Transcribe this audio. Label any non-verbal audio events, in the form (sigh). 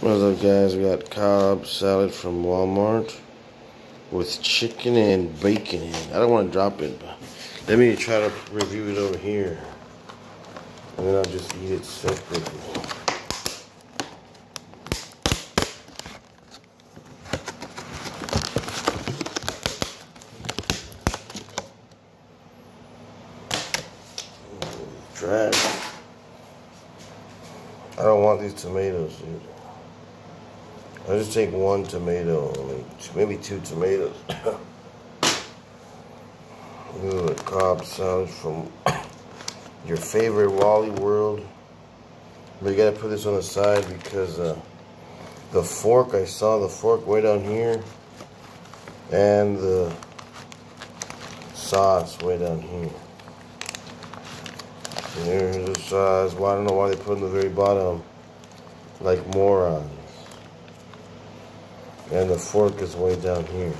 What's up guys, we got Cobb salad from Walmart with chicken and bacon in it. I don't want to drop it, but let me try to review it over here. And then I'll just eat it separately. Trash. I don't want these tomatoes. I just take one tomato, maybe two tomatoes. (coughs) Ooh, a Cobb salad from (coughs) your favorite Wally World. But you gotta put this on the side because uh, the fork, I saw the fork way down here. And the sauce way down here. And here's the sauce. Well, I don't know why they put in the very bottom like morons. And the fork is way down here.